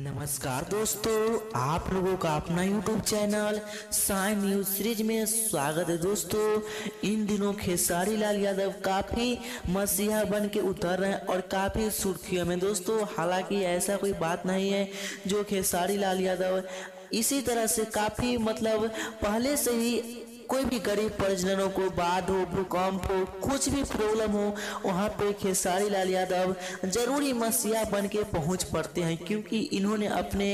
नमस्कार दोस्तों, आप लोगों का अपना YouTube channel sign news series में स्वागत है दोस्तों। इन दिनों खेसारी लाल यादव काफ़ी मसीहा बन के उतर रहे हैं और काफ़ी सुर्खियों में दोस्तों, हालाँकि ऐसा कोई बात नहीं है जो खेसारी लाल यादव इसी तरह से काफ़ी मतलब पहले से ही कोई भी गरीब परिजनों को बाढ़ हो, भूकंप हो, कुछ भी प्रॉब्लम हो, वहाँ पे खेसारी लाल यादव ज़रूरी मसीहा बन के पहुँच पड़ते हैं क्योंकि इन्होंने अपने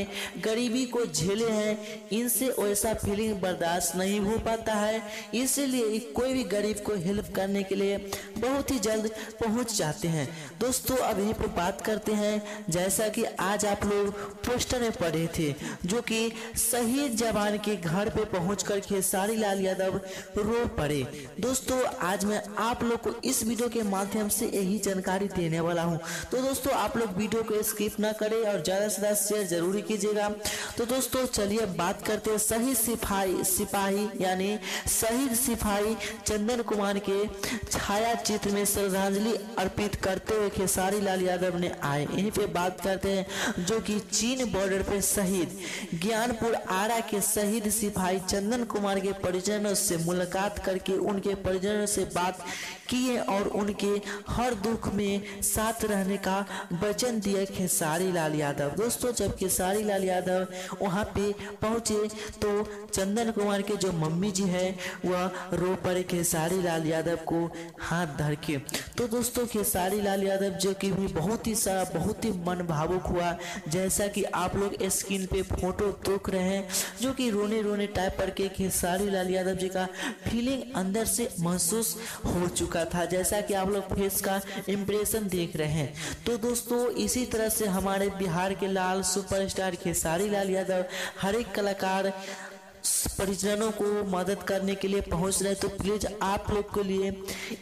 गरीबी को झेले हैं। इनसे वैसा फीलिंग बर्दाश्त नहीं हो पाता है। इसलिए कोई भी गरीब को हेल्प करने के लिए बहुत ही जल्द पहुँच जाते हैं। दोस्तों, अब यहीं पर बात करते हैं। जैसा कि आज आप लोग पोस्टर में पढ़े थे, जो कि शहीद जवान के घर पे पहुँच कर खेसारी लाल यादव यादव रो पड़े। दोस्तों, आज मैं आप लोग को इस वीडियो के माध्यम से यही जानकारी देने वाला हूँ। तो दोस्तों, आप लोग वीडियो को स्किप ना करें और ज़्यादा से ज़्यादा शेयर ज़रूरी कीजिएगा। तो दोस्तों, चलिए बात करते हैं शहीद सिपाही सिपाही यानी शहीद सिपाही चंदन कुमार के छाया चित्र में श्रद्धांजलि अर्पित करते हुए खेसारी लाल यादव ने आए। यहीं पे बात करते हैं जो कि चीन बॉर्डर पे शहीद, ज्ञानपुर आरा के शहीद सिपाही चंदन कुमार के परिजनों से मुलाकात करके उनके परिजनों से बात किए और उनके हर दुख में साथ रहने का वचन दिया खेसारी लाल यादव। दोस्तों, जब खेसारी लाल यादव वहाँ पे पहुँचे तो चंदन कुमार के जो मम्मी जी हैं, वह रो पड़े खेसारी लाल यादव को हाथ धर के। तो दोस्तों खेसारी लाल यादव जो कि भी बहुत ही सारा बहुत ही मन भावुक हुआ। जैसा कि आप लोग स्क्रीन पे फ़ोटो देख रहे हैं, जो कि रोने रोने टाइप करके खेसारी लाल यादव जी का फीलिंग अंदर से महसूस हो चुका था, जैसा कि आप लोग फेस का इम्प्रेशन देख रहे हैं। तो दोस्तों, इसी तरह से हमारे बिहार के लाल सुपरस्टार खेसारी लाल यादव, हर एक कलाकार परिजनों को मदद करने के लिए पहुँच रहे तो प्लीज़ आप लोग के लिए,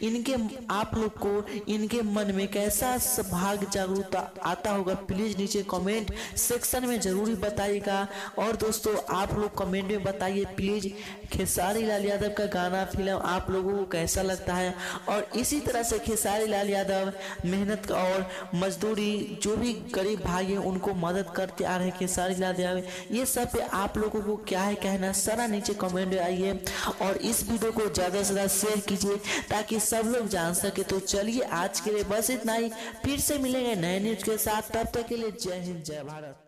इनके, आप लोग को इनके मन में कैसा भाग जागरूकता आता होगा प्लीज़ नीचे कमेंट सेक्शन में ज़रूर बताइएगा। और दोस्तों, आप लोग कमेंट में बताइए प्लीज़ खेसारी लाल यादव का गाना, फ़िल्म आप लोगों को कैसा लगता है? और इसी तरह से खेसारी लाल यादव, मेहनत और मजदूरी, जो भी गरीब भाई है, उनको मदद करते आ रहे खेसारी लाल यादव। ये सब पे आप लोगों को क्या है कहना सारा नीचे कमेंट आइए और इस वीडियो को ज़्यादा से ज़्यादा शेयर कीजिए ताकि सब लोग जान सके। तो चलिए आज के लिए बस इतना ही। फिर से मिलेंगे नए न्यूज़ के साथ। तब तक के लिए जय हिंद, जय भारत।